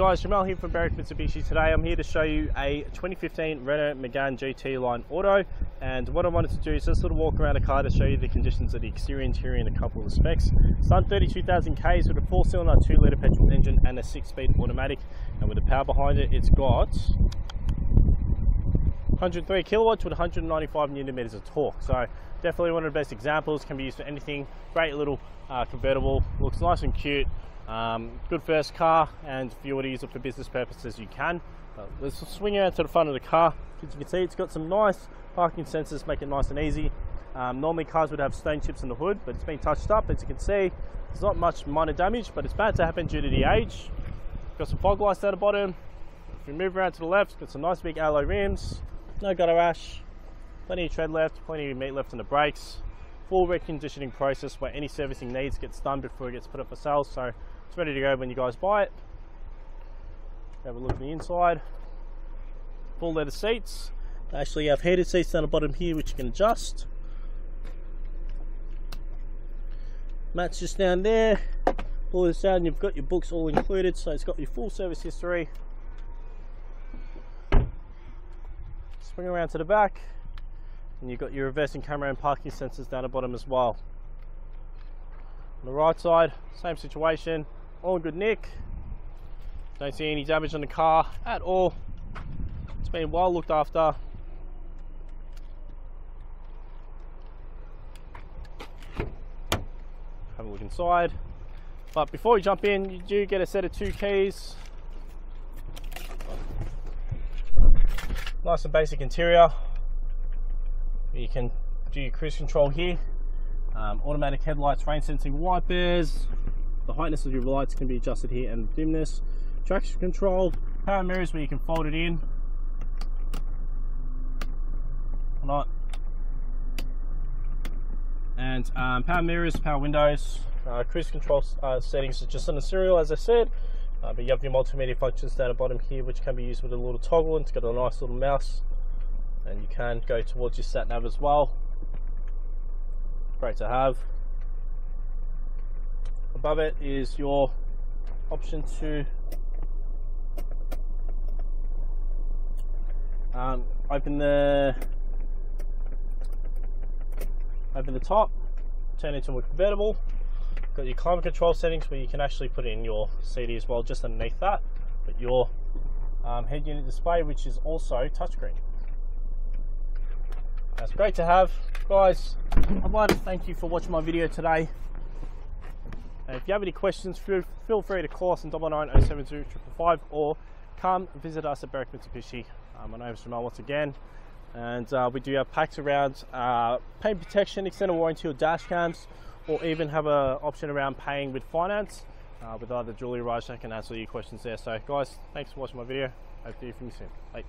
guys, Jamal here from Berwick Mitsubishi. Today I'm here to show you a 2015 Renault Megane GT Line Auto and what I wanted to do is just sort of walk around the car to show you the conditions of the exterior interior and a couple of specs. It's done 32,000 Ks with a 4 cylinder 2 litre petrol engine and a 6 speed automatic and with the power behind it it's got 103 kilowatts with 195 newton meters of torque. So definitely one of the best examples, can be used for anything. Great little uh, convertible, looks nice and cute. Um, good first car, and if you want to use it for business purposes, you can. Uh, let's swing out to the front of the car. As you can see, it's got some nice parking sensors, make it nice and easy. Um, normally cars would have stone chips in the hood, but it's been touched up. As you can see, there's not much minor damage, but it's bad to happen due to the age. Got some fog lights down the bottom. If you move around to the left, got some nice big alloy rims, no gutter rash, plenty of tread left, plenty of meat left in the brakes. Full reconditioning process where any servicing needs gets done before it gets put up for sale. So it's ready to go when you guys buy it. Have a look at the inside. Full leather seats. Actually have heated seats down the bottom here which you can adjust. Mats just down there. Pull this out and you've got your books all included so it's got your full service history. Swing around to the back and you've got your reversing camera and parking sensors down the bottom as well. On the right side, same situation, all good nick. Don't see any damage on the car at all. It's been well looked after. Have a look inside. But before you jump in, you do get a set of two keys. Nice and basic interior. You can do your cruise control here. Um, automatic headlights, rain sensing wipers, the heightness of your lights can be adjusted here and dimness. Traction control, power mirrors where you can fold it in. Or not. And um, power mirrors, power windows, uh, cruise control uh, settings are just on the serial as I said. Uh, but you have your multimedia functions down the bottom here which can be used with a little toggle and it's got a nice little mouse and you can go towards your sat nav as well. Great to have. Above it is your option to um, open the open the top turn into a convertible. Got your climate control settings where you can actually put in your CD as well just underneath that. But your um, head unit display which is also touchscreen that's great to have guys I'd like to thank you for watching my video today if you have any questions, feel, feel free to call us on 9907 or come visit us at Berwick Mitsubishi. Uh, my name is Jamal once again, and uh, we do have packs around uh, paint protection, extended warranty or dash cams, or even have an option around paying with finance uh, with either Julie Raj. I can answer your questions there. So, guys, thanks for watching my video. Hope to hear from you soon. Bye.